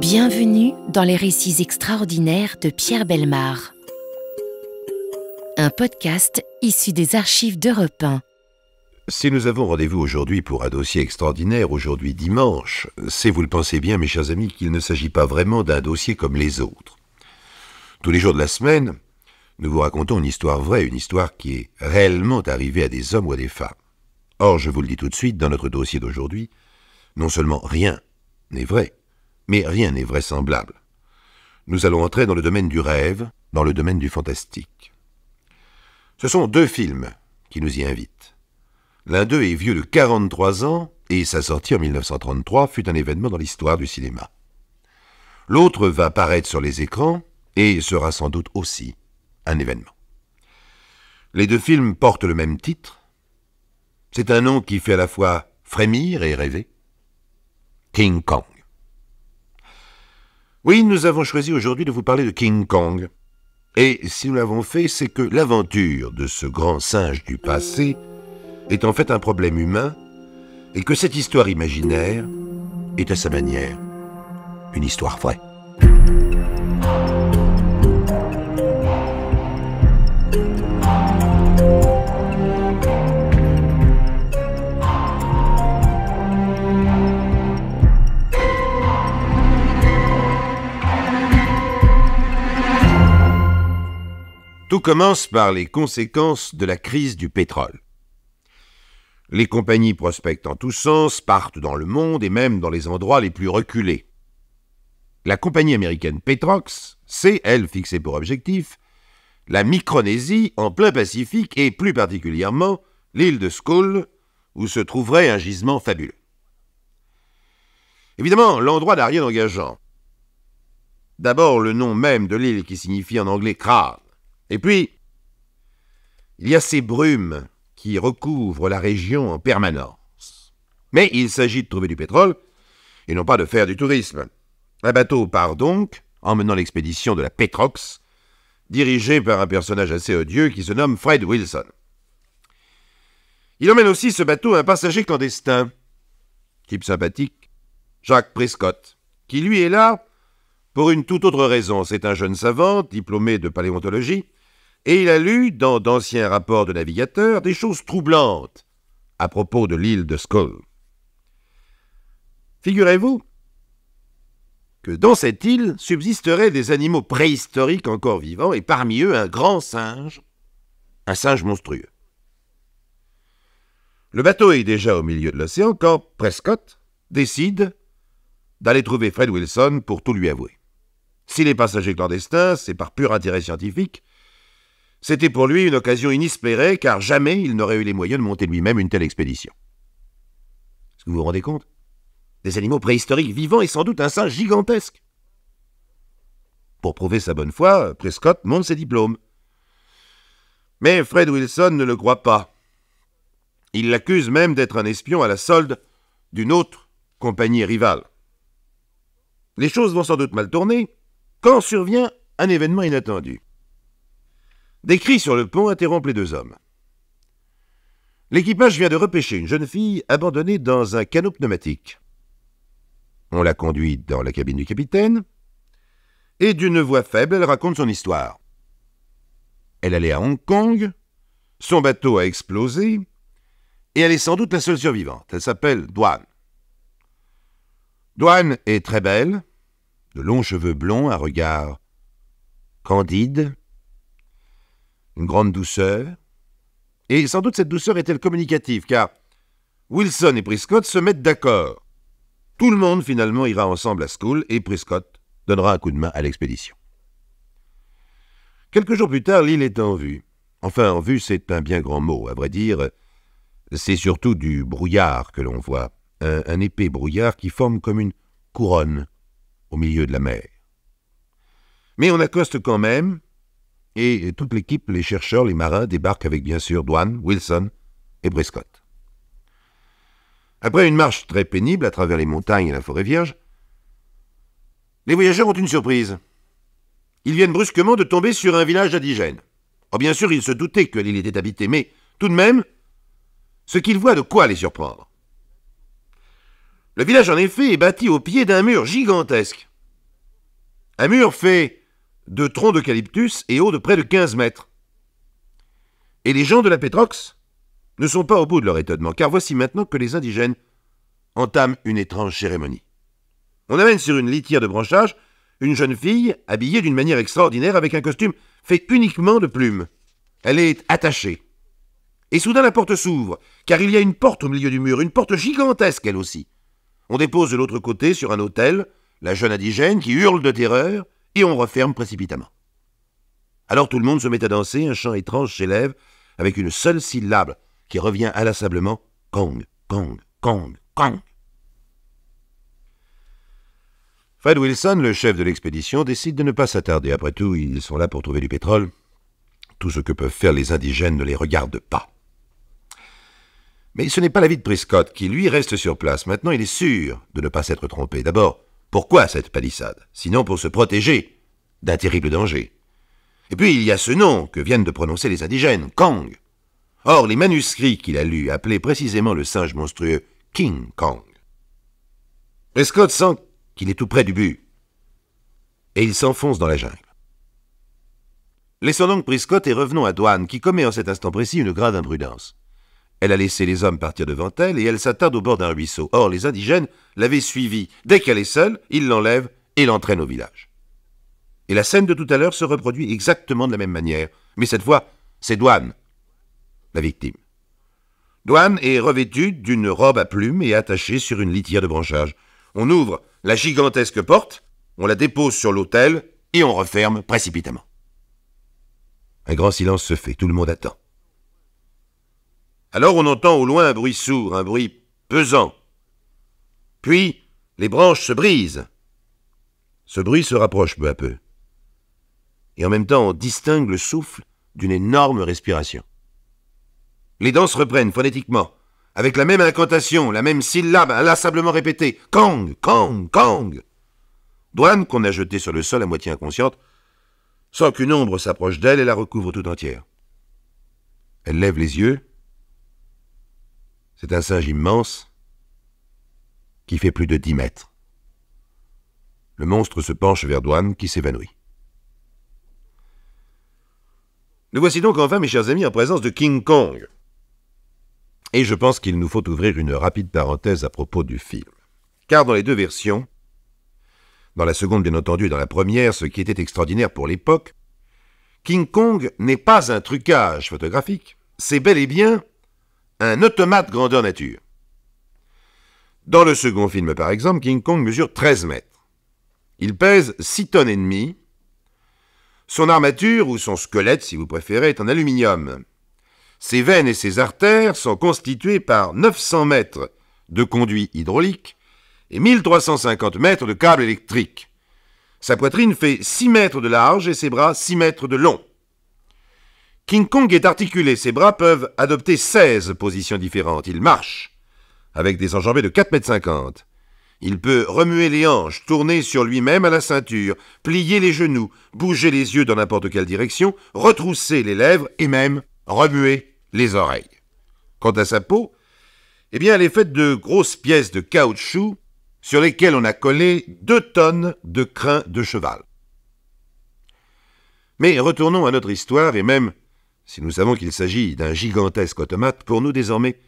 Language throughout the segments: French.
Bienvenue dans les récits extraordinaires de Pierre Belmar. Un podcast issu des archives d'Europe 1. Si nous avons rendez-vous aujourd'hui pour un dossier extraordinaire, aujourd'hui dimanche, c'est, vous le pensez bien, mes chers amis, qu'il ne s'agit pas vraiment d'un dossier comme les autres. Tous les jours de la semaine, nous vous racontons une histoire vraie, une histoire qui est réellement arrivée à des hommes ou à des femmes. Or, je vous le dis tout de suite, dans notre dossier d'aujourd'hui, non seulement rien n'est vrai, mais rien n'est vraisemblable. Nous allons entrer dans le domaine du rêve, dans le domaine du fantastique. Ce sont deux films qui nous y invitent. L'un d'eux est vieux de 43 ans et sa sortie en 1933 fut un événement dans l'histoire du cinéma. L'autre va paraître sur les écrans et sera sans doute aussi un événement. Les deux films portent le même titre. C'est un nom qui fait à la fois frémir et rêver. King Kong. Oui, nous avons choisi aujourd'hui de vous parler de King Kong. Et si nous l'avons fait, c'est que l'aventure de ce grand singe du passé est en fait un problème humain et que cette histoire imaginaire est à sa manière une histoire vraie. Tout commence par les conséquences de la crise du pétrole. Les compagnies prospectent en tous sens, partent dans le monde et même dans les endroits les plus reculés. La compagnie américaine Petrox s'est, elle, fixée pour objectif la Micronésie en plein Pacifique et plus particulièrement l'île de Skull, où se trouverait un gisement fabuleux. Évidemment, l'endroit n'a rien d'engageant. D'abord, le nom même de l'île qui signifie en anglais crâne et puis, il y a ces brumes qui recouvrent la région en permanence. Mais il s'agit de trouver du pétrole et non pas de faire du tourisme. Un bateau part donc, emmenant l'expédition de la Petrox, dirigée par un personnage assez odieux qui se nomme Fred Wilson. Il emmène aussi ce bateau un passager clandestin, type sympathique, Jacques Prescott, qui lui est là pour une toute autre raison. C'est un jeune savant, diplômé de paléontologie, et il a lu dans d'anciens rapports de navigateurs des choses troublantes à propos de l'île de Skull. Figurez-vous que dans cette île subsisteraient des animaux préhistoriques encore vivants, et parmi eux un grand singe, un singe monstrueux. Le bateau est déjà au milieu de l'océan quand Prescott décide d'aller trouver Fred Wilson pour tout lui avouer. S'il est passager clandestin, c'est par pur intérêt scientifique, c'était pour lui une occasion inespérée, car jamais il n'aurait eu les moyens de monter lui-même une telle expédition. Est-ce que vous vous rendez compte? Des animaux préhistoriques vivants et sans doute un singe gigantesque. Pour prouver sa bonne foi, Prescott monte ses diplômes. Mais Fred Wilson ne le croit pas. Il l'accuse même d'être un espion à la solde d'une autre compagnie rivale. Les choses vont sans doute mal tourner quand survient un événement inattendu. Des cris sur le pont interrompent les deux hommes. L'équipage vient de repêcher une jeune fille abandonnée dans un canot pneumatique. On la conduit dans la cabine du capitaine, et d'une voix faible, elle raconte son histoire. Elle allait à Hong Kong, son bateau a explosé, et elle est sans doute la seule survivante. Elle s'appelle Douane. Douane est très belle, de longs cheveux blonds, un regard candide, une grande douceur. Et sans doute cette douceur est-elle communicative, car Wilson et Prescott se mettent d'accord. Tout le monde finalement ira ensemble à School et Prescott donnera un coup de main à l'expédition. Quelques jours plus tard, l'île est en vue. Enfin, en vue, c'est un bien grand mot. À vrai dire, c'est surtout du brouillard que l'on voit, un, un épais brouillard qui forme comme une couronne au milieu de la mer. Mais on accoste quand même, et toute l'équipe, les chercheurs, les marins, débarquent avec bien sûr Dwan, Wilson et Prescott. Après une marche très pénible à travers les montagnes et la forêt vierge, les voyageurs ont une surprise. Ils viennent brusquement de tomber sur un village indigène. Oh, bien sûr, ils se doutaient que l'île était habitée, mais tout de même, ce qu'ils voient de quoi les surprendre. Le village, en effet, est bâti au pied d'un mur gigantesque. Un mur fait de troncs d'eucalyptus et haut de près de 15 mètres. Et les gens de la Pétrox ne sont pas au bout de leur étonnement, car voici maintenant que les indigènes entament une étrange cérémonie. On amène sur une litière de branchage une jeune fille habillée d'une manière extraordinaire avec un costume fait uniquement de plumes. Elle est attachée. Et soudain la porte s'ouvre, car il y a une porte au milieu du mur, une porte gigantesque elle aussi. On dépose de l'autre côté, sur un autel, la jeune indigène qui hurle de terreur, et on referme précipitamment. Alors tout le monde se met à danser, un chant étrange s'élève, avec une seule syllabe qui revient inlassablement Kong, Kong, Kong, Kong. Fred Wilson, le chef de l'expédition, décide de ne pas s'attarder. Après tout, ils sont là pour trouver du pétrole. Tout ce que peuvent faire les indigènes ne les regarde pas. Mais ce n'est pas l'avis de Prescott, qui lui reste sur place. Maintenant, il est sûr de ne pas s'être trompé. D'abord, pourquoi cette palissade Sinon pour se protéger d'un terrible danger? Et puis il y a ce nom que viennent de prononcer les indigènes, Kong. Or, les manuscrits qu'il a lus appelaient précisément le singe monstrueux King Kong. Prescott sent qu'il est tout près du but. Et il s'enfonce dans la jungle. Laissons donc Prescott et revenons à Douane, qui commet en cet instant précis une grave imprudence. Elle a laissé les hommes partir devant elle et elle s'attarde au bord d'un ruisseau. Or, les indigènes l'avaient suivie. Dès qu'elle est seule, ils l'enlèvent et l'entraînent au village. Et la scène de tout à l'heure se reproduit exactement de la même manière. Mais cette fois, c'est Douane, la victime. Douane est revêtue d'une robe à plumes et attachée sur une litière de branchage. On ouvre la gigantesque porte, on la dépose sur l'autel et on referme précipitamment. Un grand silence se fait, tout le monde attend. Alors on entend au loin un bruit sourd, un bruit pesant. Puis les branches se brisent. Ce bruit se rapproche peu à peu. Et en même temps on distingue le souffle d'une énorme respiration. Les danses reprennent phonétiquement, avec la même incantation, la même syllabe inlassablement répétée. Kang, Kang, Kang. Douane, qu'on a jetée sur le sol à moitié inconsciente, sent qu'une ombre s'approche d'elle et la recouvre tout entière. Elle lève les yeux c'est un singe immense qui fait plus de dix mètres. Le monstre se penche vers Douane qui s'évanouit. Nous voici donc enfin, mes chers amis, en présence de King Kong. Et je pense qu'il nous faut ouvrir une rapide parenthèse à propos du film. Car dans les deux versions, dans la seconde bien entendu et dans la première, ce qui était extraordinaire pour l'époque, King Kong n'est pas un trucage photographique, c'est bel et bien un automate grandeur nature. Dans le second film, par exemple, King Kong mesure 13 mètres. Il pèse 6 tonnes et demie. Son armature, ou son squelette, si vous préférez, est en aluminium. Ses veines et ses artères sont constituées par 900 mètres de conduits hydrauliques et 1350 mètres de câbles électriques. Sa poitrine fait 6 mètres de large et ses bras 6 mètres de long. King Kong est articulé, ses bras peuvent adopter 16 positions différentes. Il marche, avec des enjambées de 4,50 m. Il peut remuer les hanches, tourner sur lui-même à la ceinture, plier les genoux, bouger les yeux dans n'importe quelle direction, retrousser les lèvres et même remuer les oreilles. Quant à sa peau, eh bien, elle est faite de grosses pièces de caoutchouc sur lesquelles on a collé deux tonnes de crin de cheval. Mais retournons à notre histoire et même si nous savons qu'il s'agit d'un gigantesque automate, pour nous désormais,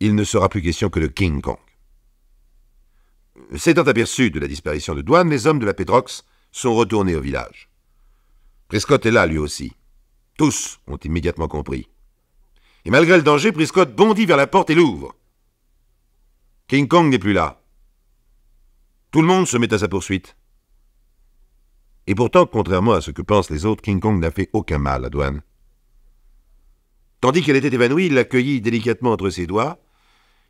il ne sera plus question que de King Kong. S'étant aperçus de la disparition de Douane, les hommes de la Pétrox sont retournés au village. Prescott est là, lui aussi. Tous ont immédiatement compris. Et malgré le danger, Prescott bondit vers la porte et l'ouvre. King Kong n'est plus là. Tout le monde se met à sa poursuite. Et pourtant, contrairement à ce que pensent les autres, King Kong n'a fait aucun mal à Douane. Tandis qu'elle était évanouie, il l'accueillit délicatement entre ses doigts,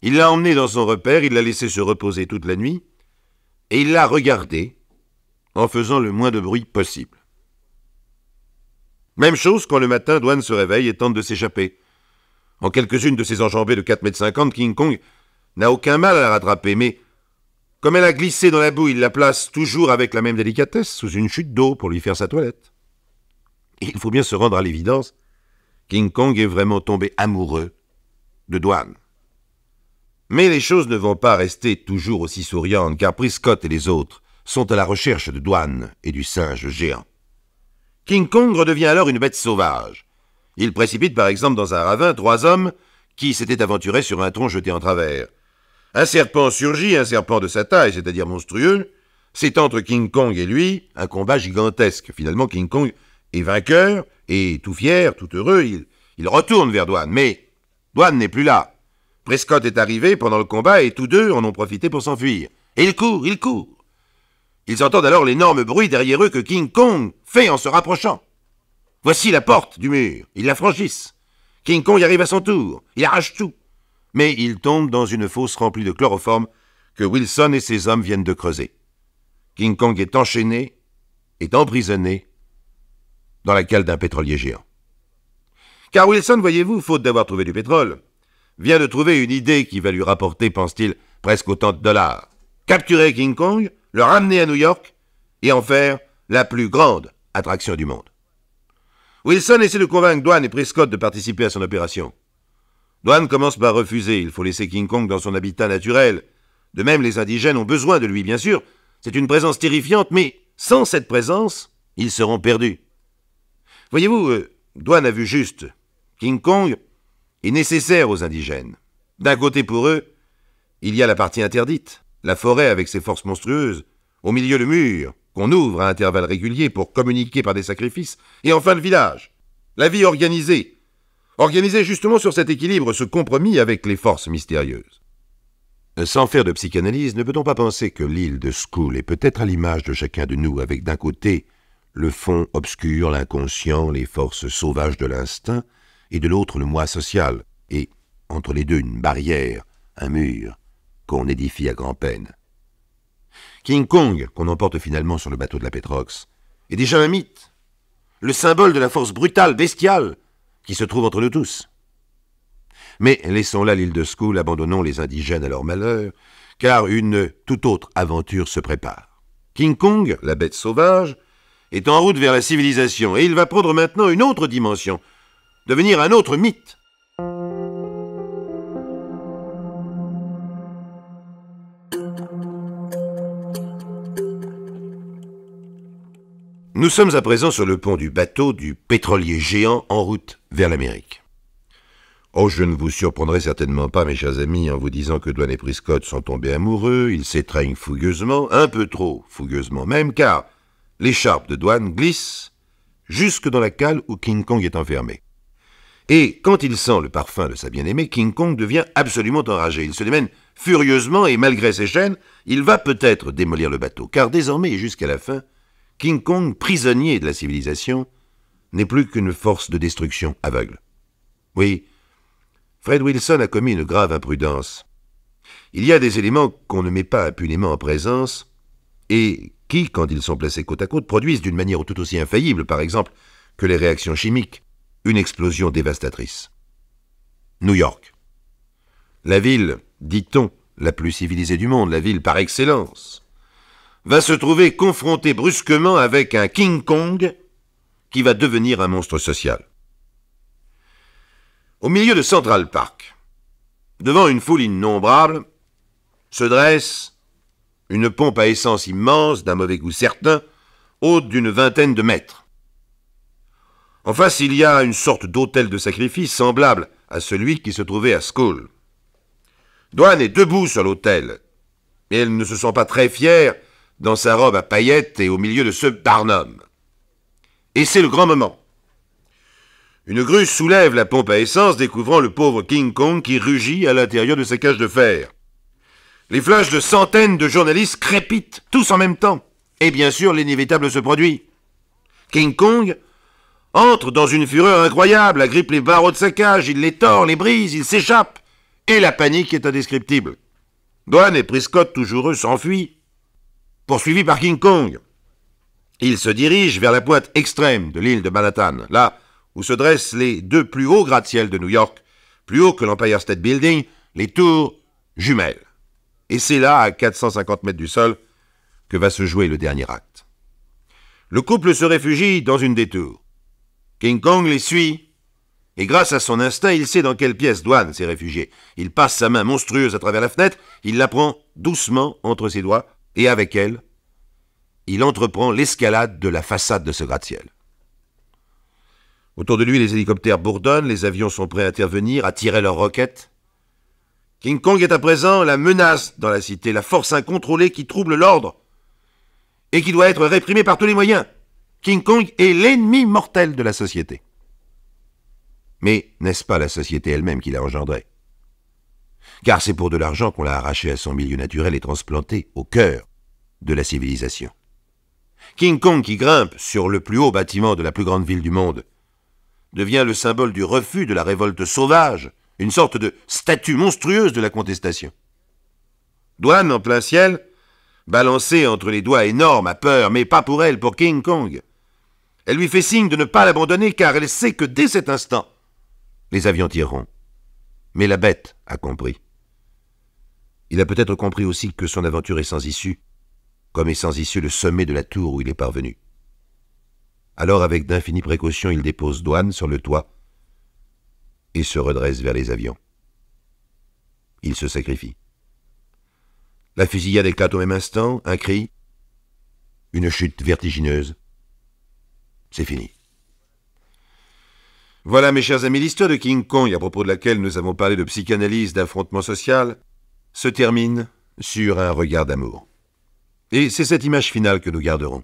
il l'a emmenée dans son repère, il l'a laissée se reposer toute la nuit, et il l'a regardée en faisant le moins de bruit possible. Même chose quand le matin, Douane se réveille et tente de s'échapper. En quelques-unes de ses enjambées de 4,50 m, King Kong n'a aucun mal à la rattraper, mais comme elle a glissé dans la boue, il la place toujours avec la même délicatesse sous une chute d'eau pour lui faire sa toilette. Et il faut bien se rendre à l'évidence, King Kong est vraiment tombé amoureux de Douane. Mais les choses ne vont pas rester toujours aussi souriantes, car Prescott et les autres sont à la recherche de Douane et du singe géant. King Kong redevient alors une bête sauvage. Il précipite par exemple dans un ravin trois hommes qui s'étaient aventurés sur un tronc jeté en travers. Un serpent surgit, un serpent de sa taille, c'est-à-dire monstrueux. C'est entre King Kong et lui un combat gigantesque. Finalement, King Kong est vainqueur et tout fier, tout heureux, il, retourne vers Douane. Mais Douane n'est plus là. Prescott est arrivé pendant le combat et tous deux en ont profité pour s'enfuir. Et ils courent, ils courent. Ils entendent alors l'énorme bruit derrière eux que King Kong fait en se rapprochant. Voici la porte du mur. Ils la franchissent. King Kong arrive à son tour. Il arrache tout mais il tombe dans une fosse remplie de chloroforme que Wilson et ses hommes viennent de creuser. King Kong est enchaîné, est emprisonné dans la cale d'un pétrolier géant. Car Wilson, voyez-vous, faute d'avoir trouvé du pétrole, vient de trouver une idée qui va lui rapporter, pense-t-il, presque autant de dollars. Capturer King Kong, le ramener à New York et en faire la plus grande attraction du monde. Wilson essaie de convaincre Dwan et Prescott de participer à son opération. Douane commence par refuser. Il faut laisser King Kong dans son habitat naturel. De même, les indigènes ont besoin de lui, bien sûr. C'est une présence terrifiante, mais sans cette présence, ils seront perdus. Voyez-vous, euh, Douane a vu juste. King Kong est nécessaire aux indigènes. D'un côté pour eux, il y a la partie interdite, la forêt avec ses forces monstrueuses, au milieu le mur, qu'on ouvre à intervalles réguliers pour communiquer par des sacrifices, et enfin le village, la vie organisée, organisé justement sur cet équilibre, ce compromis avec les forces mystérieuses. Sans faire de psychanalyse, ne peut-on pas penser que l'île de School est peut-être à l'image de chacun de nous, avec d'un côté le fond obscur, l'inconscient, les forces sauvages de l'instinct, et de l'autre le moi social, et entre les deux une barrière, un mur, qu'on édifie à grand-peine. King Kong, qu'on emporte finalement sur le bateau de la Petrox, est déjà un mythe, le symbole de la force brutale, bestiale, qui se trouve entre nous tous. Mais laissons là l'île de School, abandonnons les indigènes à leur malheur, car une toute autre aventure se prépare. King Kong, la bête sauvage, est en route vers la civilisation, et il va prendre maintenant une autre dimension, devenir un autre mythe. Nous sommes à présent sur le pont du bateau du pétrolier géant en route vers l'Amérique. Oh, je ne vous surprendrai certainement pas, mes chers amis, en vous disant que Douane et Prescott sont tombés amoureux, ils s'étreignent fougueusement, un peu trop fougueusement même, car l'écharpe de Douane glisse jusque dans la cale où King Kong est enfermé. Et quand il sent le parfum de sa bien-aimée, King Kong devient absolument enragé. Il se démène furieusement et malgré ses chaînes, il va peut-être démolir le bateau, car désormais et jusqu'à la fin, King Kong, prisonnier de la civilisation, n'est plus qu'une force de destruction aveugle. Oui, Fred Wilson a commis une grave imprudence. Il y a des éléments qu'on ne met pas impunément en présence, et quand ils sont placés côte à côte, produisent d'une manière tout aussi infaillible, par exemple, que les réactions chimiques, une explosion dévastatrice. New York. La ville, dit-on, la plus civilisée du monde, la ville par excellence va se trouver confronté brusquement avec un King Kong qui va devenir un monstre social. Au milieu de Central Park, devant une foule innombrable, se dresse une pompe à essence immense, d'un mauvais goût certain, haute d'une vingtaine de mètres. En face, il y a une sorte d'hôtel de sacrifice semblable à celui qui se trouvait à Skull. Douane est debout sur l'hôtel, mais elle ne se sent pas très fière dans sa robe à paillettes et au milieu de ce Barnum. Et c'est le grand moment. Une grue soulève la pompe à essence, découvrant le pauvre King Kong qui rugit à l'intérieur de sa cage de fer. Les flashs de centaines de journalistes crépitent, tous en même temps. Et bien sûr, l'inévitable se produit. King Kong entre dans une fureur incroyable, agrippe les barreaux de sa cage, il les tord, les brise, il s'échappe. Et la panique est indescriptible. Douane et Prescott, toujours eux, s'enfuient poursuivi par King Kong. Il se dirige vers la pointe extrême de l'île de Manhattan, là où se dressent les deux plus hauts gratte-ciel de New York, plus haut que l'Empire State Building, les tours jumelles. Et c'est là, à 450 mètres du sol, que va se jouer le dernier acte. Le couple se réfugie dans une des tours. King Kong les suit, et grâce à son instinct, il sait dans quelle pièce douane s'est réfugié. Il passe sa main monstrueuse à travers la fenêtre, il la prend doucement entre ses doigts, et avec elle, il entreprend l'escalade de la façade de ce gratte-ciel. Autour de lui, les hélicoptères bourdonnent, les avions sont prêts à intervenir, à tirer leurs roquettes. King Kong est à présent la menace dans la cité, la force incontrôlée qui trouble l'ordre et qui doit être réprimée par tous les moyens. King Kong est l'ennemi mortel de la société. Mais n'est-ce pas la société elle-même qui l'a engendré? Car c'est pour de l'argent qu'on l'a arraché à son milieu naturel et transplanté au cœur de la civilisation. King Kong qui grimpe sur le plus haut bâtiment de la plus grande ville du monde devient le symbole du refus de la révolte sauvage, une sorte de statue monstrueuse de la contestation. Douane en plein ciel, balancée entre les doigts énormes à peur, mais pas pour elle, pour King Kong. Elle lui fait signe de ne pas l'abandonner car elle sait que dès cet instant, les avions tireront. Mais la bête a compris. Il a peut-être compris aussi que son aventure est sans issue, comme est sans issue le sommet de la tour où il est parvenu. Alors, avec d'infinies précautions, il dépose douane sur le toit et se redresse vers les avions. Il se sacrifie. La fusillade éclate au même instant, un cri, une chute vertigineuse. C'est fini. Voilà, mes chers amis, l'histoire de King Kong, à propos de laquelle nous avons parlé de psychanalyse, d'affrontement social, se termine sur un regard d'amour. Et c'est cette image finale que nous garderons.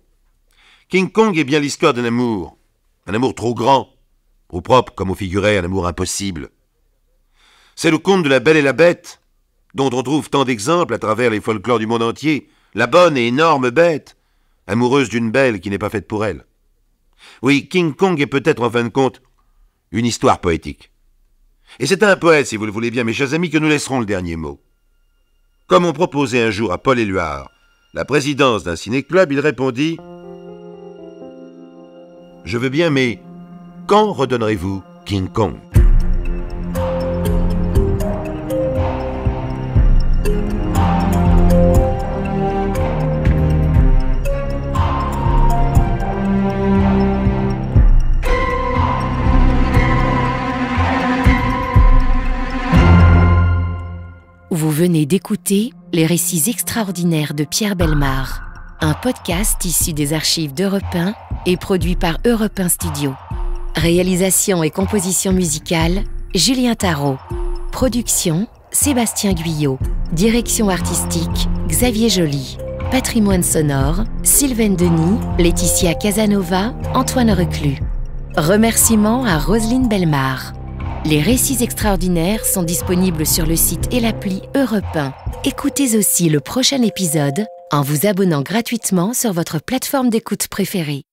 King Kong est bien l'histoire d'un amour, un amour trop grand, au propre comme au figuré, un amour impossible. C'est le conte de la belle et la bête, dont on trouve tant d'exemples à travers les folklores du monde entier, la bonne et énorme bête, amoureuse d'une belle qui n'est pas faite pour elle. Oui, King Kong est peut-être en fin de compte une histoire poétique. Et c'est à un poète, si vous le voulez bien, mes chers amis, que nous laisserons le dernier mot. Comme on proposait un jour à Paul Éluard la présidence d'un ciné-club, il répondit Je veux bien, mais quand redonnerez-vous King Kong? Vous venez d'écouter Les récits extraordinaires de Pierre Belmar, un podcast issu des archives d'Europe 1 et produit par Europe 1 Studio. Réalisation et composition musicale, Julien Tarot. Production, Sébastien Guyot. Direction artistique, Xavier Joly. Patrimoine sonore, Sylvain Denis, Laetitia Casanova, Antoine Reclus. Remerciements à Roselyne Belmar. Les récits extraordinaires sont disponibles sur le site et l'appli Europe 1. Écoutez aussi le prochain épisode en vous abonnant gratuitement sur votre plateforme d'écoute préférée.